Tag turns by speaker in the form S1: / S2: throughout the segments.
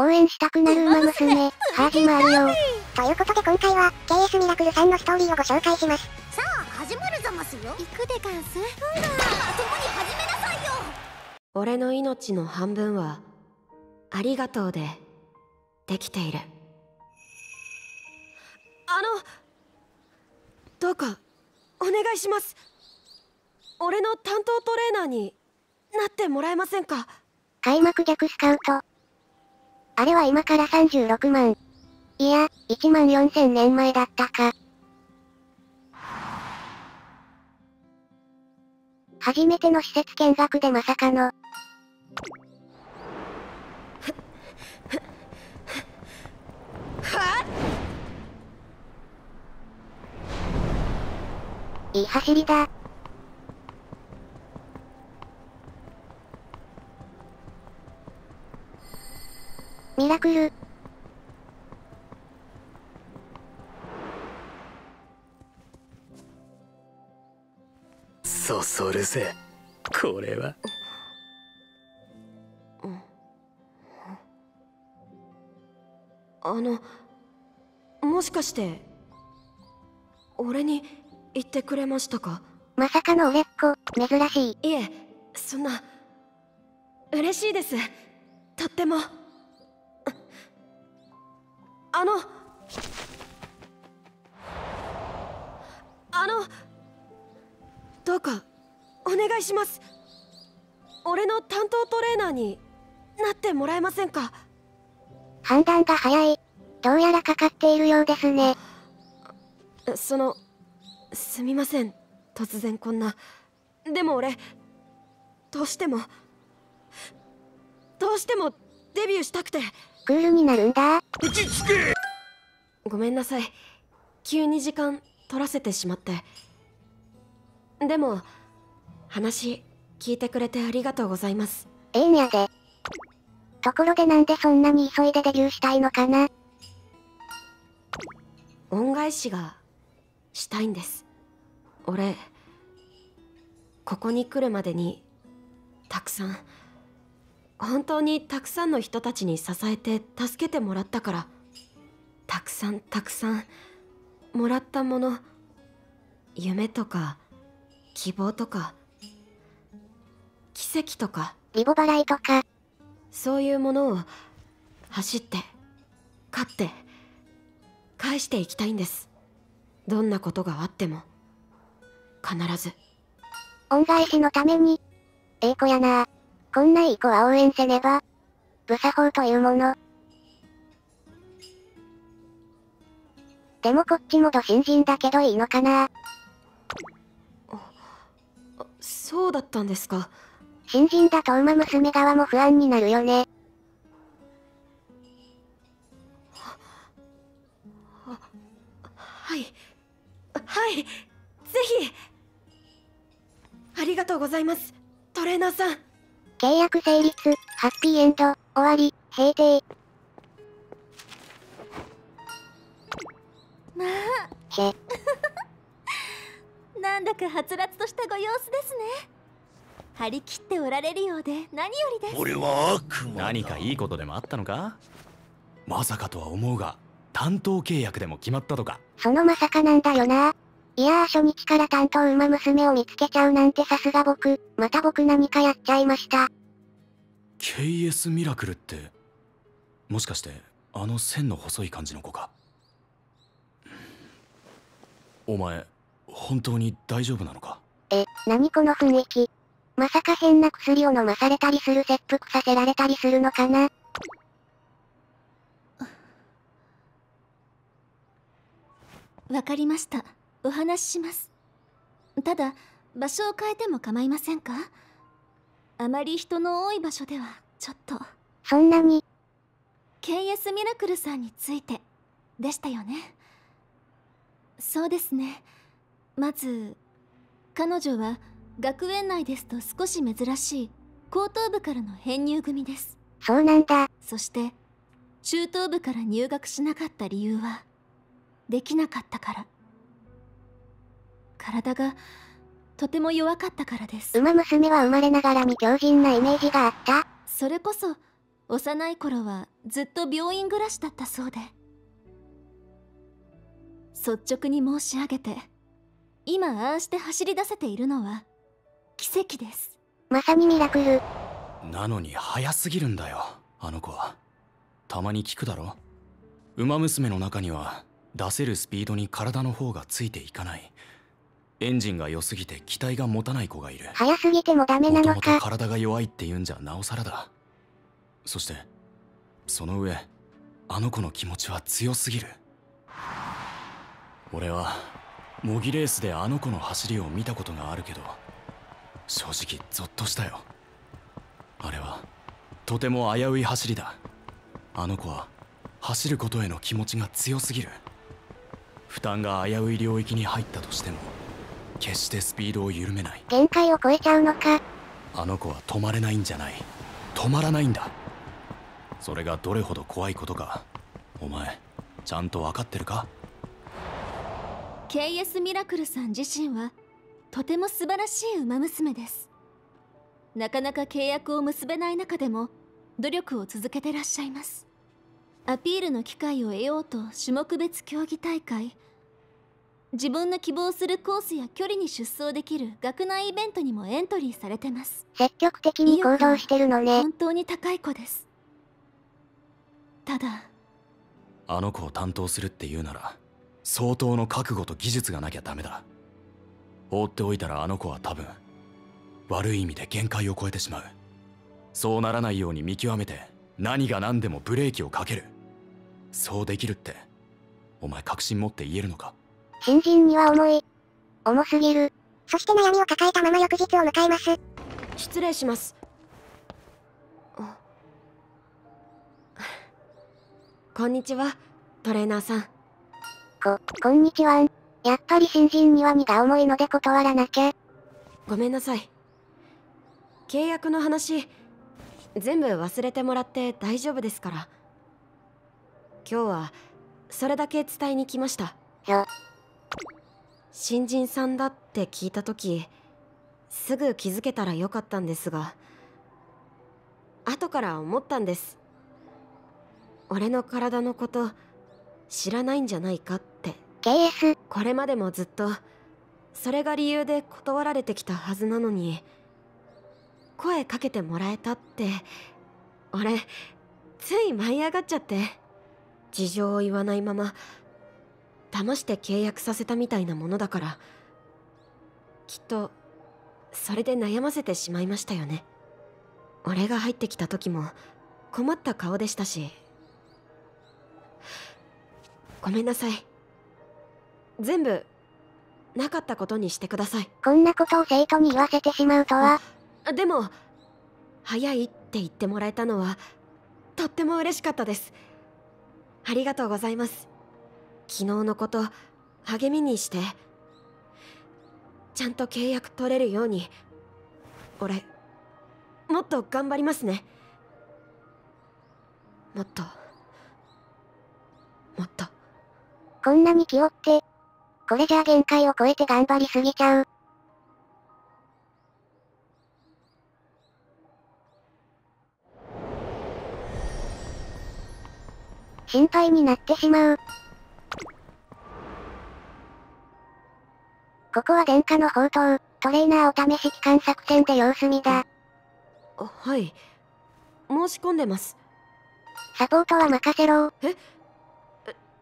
S1: 応援したくなる馬娘、ハージもあるよ。
S2: ということで今回は、KS ミラクルさんのストーリーをご紹介します。
S3: さあ始まるざますよ
S4: 行くでガンス
S3: ほら共に始めなさいよ
S5: 俺の命の半分はありがとうでできているあのどうかお願いします俺の担当トレーナーになってもらえませんか？
S1: 開幕逆スカウト。あれは今から36万。いや、1万4000年前だったか。初めての施設見学でまさかの。いい走りだ。ミラクル。
S6: そそるぜ。これは。
S5: あのもしかして俺に言ってくれましたか？
S1: まさかの売れっ子、珍しい。
S5: いえそんな嬉しいです。とってもああのあのどうかお願いします。俺の担当トレーナーになってもらえませんか？
S1: 判断が早い。どうやらかかっているようですね。
S5: そのすみません。突然こんな。でも俺どうしてもどうしてもデビューしたくて
S1: クールになるんだ。
S5: ごめんなさい。急に時間取らせてしまって。でも話聞いてくれてありがとうございます。
S1: ええんやで。ところでなんでそんなに急いでデビューしたいのかな。
S5: 恩返しがしたいんです。俺ここに来るまでにたくさん本当にたくさんの人たちに支えて助けてもらったから。たくさんたくさんもらったもの。夢とか希望とか。奇跡とか。
S1: リボ払いとか、
S5: そういうものを走って勝って返していきたいんです。どんなことがあっても。必ず。
S1: 恩返しのために。ええ子やなこんないい子は応援せねば。無作法というもの。でもこっちもど新人だけどいいのかな
S5: そうだったんですか
S1: 新人だと馬娘側も不安になるよね。
S5: はいはいぜひありがとうございますトレーナーさん
S1: 契約成立、ハッピーエンド、終わり、閉廷。
S4: まあ。
S1: へ、
S4: なんだかはつらつとしたご様子ですね。張り切っておられるようで何よりです。
S6: 俺は悪魔
S7: 何かいいことでもあったのか？まさかとは思うが担当契約でも決まったとか。
S1: そのまさかなんだよな。いやー初日から担当馬娘を見つけちゃうなんてさすが僕。また僕何かやっちゃいました。
S7: KS ミラクルってもしかしてあの線の細い感じの子か？お前本当に大丈夫なのか？
S1: え、何この雰囲気。まさか変な薬を飲まされたりする切腹させられたりするのかな？
S4: わかりましたお話しします。ただ場所を変えても構いませんか？あまり人の多い場所ではちょっと。
S1: そんなに、
S4: KS ミラクルさんについて。でしたよね。そうですね。まず彼女は学園内ですと少し珍しい。高等部からの編入組です。
S1: そうなんだ。
S4: そして中等部から入学しなかった理由はできなかったから体がとても弱かったからです。
S1: 馬娘は生まれながらに強靭なイメージがあった。
S4: それこそ幼い頃はずっと病院暮らしだったそうで。率直に申し上げて今ああして走り出せているのは奇跡です。
S1: まさにミラクル。
S7: なのに早すぎるんだよあの子は。たまに聞くだろ。馬娘の中には出せるスピードに体の方がついていかないエンジンが良すぎて機体が持たない子がいる。
S1: 早すぎてもダメなのか。
S7: 体が弱いって言うんじゃなおさらだそしてその上あの子の気持ちは強すぎる。俺は模擬レースであの子の走りを見たことがあるけど正直ゾッとしたよ。あれはとても危うい走りだ。あの子は走ることへの気持ちが強すぎる。負担が危うい領域に入ったとしても決してスピードを緩めない。
S1: 限界を超えちゃうのか。
S7: あの子は止まれないんじゃない。止まらないんだ。それがどれほど怖いことか。お前ちゃんと分かってるか
S4: ？KS ミラクルさん自身はとても素晴らしい馬娘です。なかなか契約を結べない中でも努力を続けてらっしゃいます。アピールの機会を得ようと種目別競技大会自分の希望するコースや距離に出走できる学内イベントにもエントリーされてます。
S1: 積極的に行動してるのね。
S4: 本当に高い子です。ただ
S7: あの子を担当するって言うなら相当の覚悟と技術がなきゃダメだ。放っておいたらあの子は多分悪い意味で限界を超えてしまう。そうならないように見極めて何が何でもブレーキをかける。そうできるってお前確信持って言えるのか？
S1: 新人には重い。重すぎる。
S2: そして悩みを抱えたまま翌日を迎えます。
S5: 失礼しますあこんにちはトレーナーさん
S1: こ、こんにちはん。やっぱり新人には荷が重いので断らなきゃ。
S5: ごめんなさい契約の話全部忘れてもらって大丈夫ですから今日はそれだけ伝えに来ました
S1: よ
S5: 新人さんだって聞いた時すぐ気づけたらよかったんですが後から思ったんです。俺の体のこと知らないんじゃないかって。
S1: KS、
S5: これまでもずっとそれが理由で断られてきたはずなのに声かけてもらえたって俺つい舞い上がっちゃって。事情を言わないまま騙して契約させたみたいなものだからきっとそれで悩ませてしまいましたよね。俺が入ってきた時も困った顔でしたし。ごめんなさい。全部なかったことにしてください。
S1: こんなことを生徒に言わせてしまうとは。
S5: あでも早いって言ってもらえたのはとっても嬉しかったです。ありがとうございます昨日のこと励みにしてちゃんと契約取れるように俺もっと頑張りますねもっともっと
S1: こんなに気負って。これじゃあ限界を超えて頑張りすぎちゃう。心配になってしまう。ここは殿下の宝刀、トレーナーお試し期間作戦で様子見だ。
S5: あはい申し込んでます
S1: サポートは任せろ。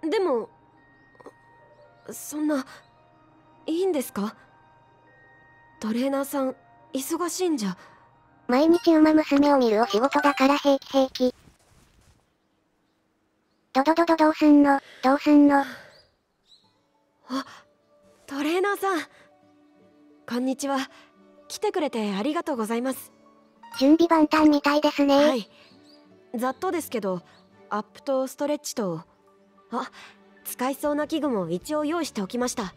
S5: でもそんないいんですか？トレーナーさん忙しいんじゃ
S1: 毎日馬娘を見るお仕事だから平気平気。ドドドドどうすんの？どうすんの？
S5: トレーナーさん。こんにちは。来てくれてありがとうございます。
S1: 準備万端みたいですね。
S5: はい。ざっとですけどアップとストレッチとあ使いそうな器具も一応用意しておきました。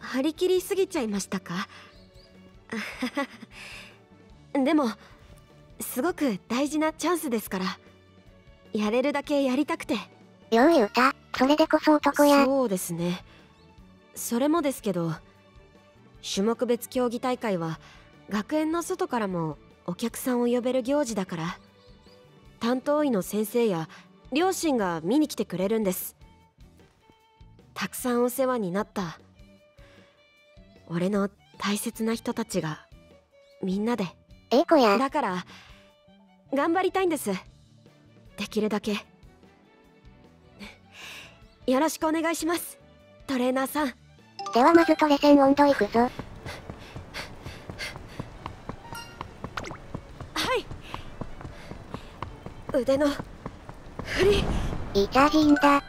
S5: 張り切りすぎちゃいましたか？でもすごく大事なチャンスですから。やれるだけやりたくて。
S1: よう言うた。それでこそ男や。
S5: そうですねそれもですけど種目別競技大会は学園の外からもお客さんを呼べる行事だから担当医の先生や両親が見に来てくれるんです。たくさんお世話になった。俺の大切な人たちがみんなで。
S1: ええ子や。
S5: だから頑張りたいんです。できるだけ。よろしくお願いしますトレーナーさん
S1: ではまずトレセン温度いくぞ。
S5: はい腕の振り
S1: いいチャージインだ。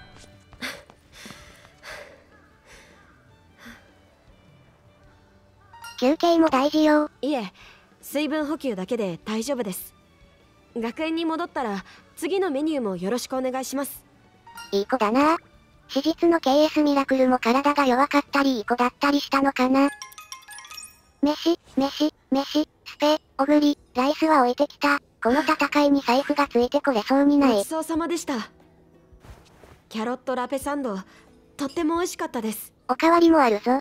S1: 休憩も大事よ。
S5: いえ水分補給だけで大丈夫です学園に戻ったら次のメニューもよろしくお願いします
S1: いい子だな。史実の KS ミラクルも体が弱かったりいい子だったりしたのかな。飯、飯、飯、スペ、おぐり、ライスは置いてきた。この戦いに財布がついてこれそうにない
S5: ごち。そうさまでしたキャロットラペサンドとっても美味しかったです
S1: おかわりもあるぞ。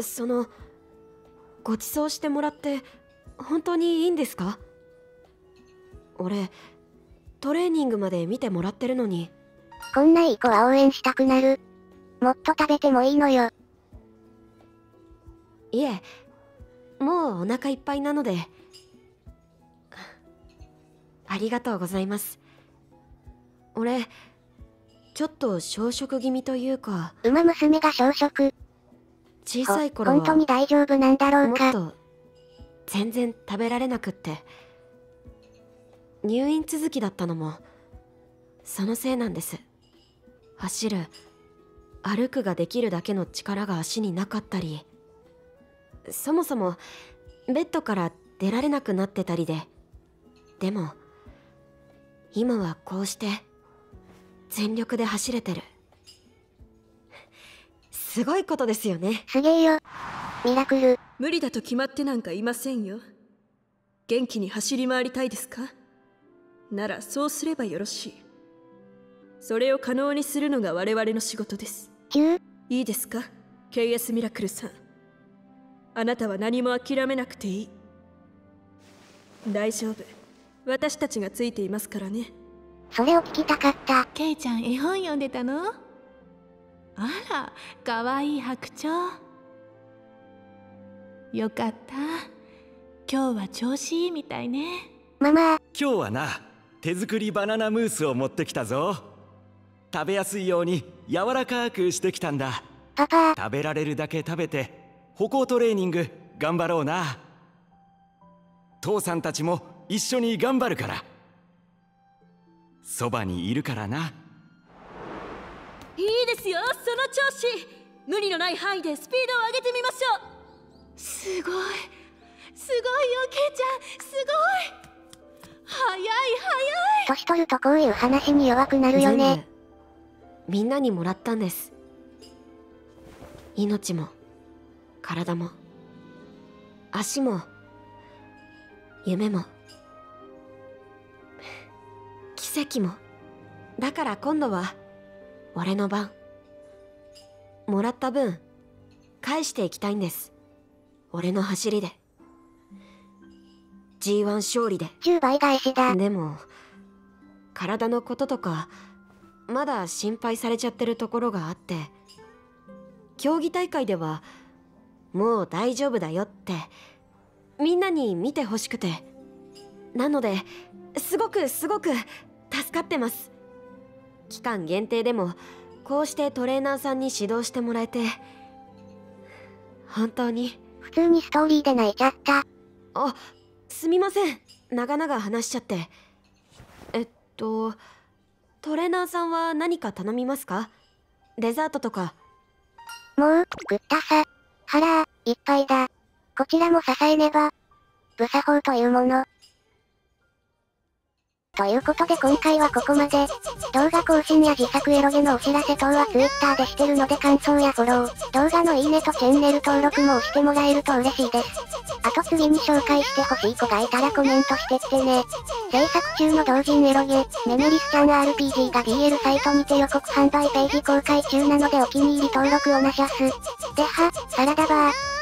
S5: そのご馳走してもらって本当にいいんですか？俺トレーニングまで見てもらってるのに
S1: こんないい子は応援したくなる。もっと食べてもいいのよ。
S5: いえもうお腹いっぱいなのでありがとうございます俺ちょっと小食気味というか
S1: 馬娘が小食。
S5: 小
S1: ほ
S5: さい頃は
S1: 本当に大丈夫なんだろうか。
S5: もっと全然食べられなくって入院続きだったのもそのせいなんです走る。歩くができるだけの力が足になかったり。そもそもベッドから出られなくなってたりで。でも今はこうして全力で走れてる。すごいことですよね。
S1: すげえよ。ミラクル。
S8: 無理だと決まってなんかいませんよ。元気に走り回りたいですか？ならそうすればよろしいそれを可能にするのが我々の仕事です。
S1: 9、
S8: いいですか？KS ミラクルさん。あなたは何も諦めなくていい。大丈夫。私たちがついていますからね。
S1: それを聞きたかった。
S9: ケイちゃん絵本読んでたの？あらかわいい白鳥。よかった。今日は調子いいみたいね。
S1: ママ、
S10: 今日はな手作りバナナムースを持ってきたぞ食べやすいように柔らかくしてきたんだ。
S1: パパ、
S10: 食べられるだけ食べて歩行トレーニング頑張ろうな。父さんたちも一緒に頑張るから。そばにいるからな。い
S8: いですよその調子。無理のない範囲でスピードを上げてみましょう。
S9: すごい。すごいよケイちゃん。すごい。早い
S1: 年取るとこういう話に弱くなるよね。
S5: みんなにもらったんです。命も体も足も夢も奇跡も。だから今度は俺の番もらった分返していきたいんです。俺の走りで。G1 勝利で。
S1: 10倍返しだ。
S5: でも体のこととかまだ心配されちゃってるところがあって競技大会ではもう大丈夫だよってみんなに見てほしくてなのですごくすごく助かってます。期間限定でもこうしてトレーナーさんに指導してもらえて本当に。
S1: 普通にストーリーで泣いちゃった。
S5: あすみません。長々話しちゃって。えっとトレーナーさんは何か頼みますか？デザートとか
S1: もう、食ったさ。腹、いっぱいだ。こちらも支えねば。無作法というもの。ということで今回はここまで。動画更新や自作エロゲのお知らせ等は Twitter でしてるので感想やフォロー、動画のいいねとチャンネル登録も押してもらえると嬉しいです。あと次に紹介してほしい子がいたらコメントしてってね。制作中の同人エロゲ、メモリスちゃん RPG が BL サイトにて予告販売ページ公開中なのでお気に入り登録をなしゃす。では、サラダバー。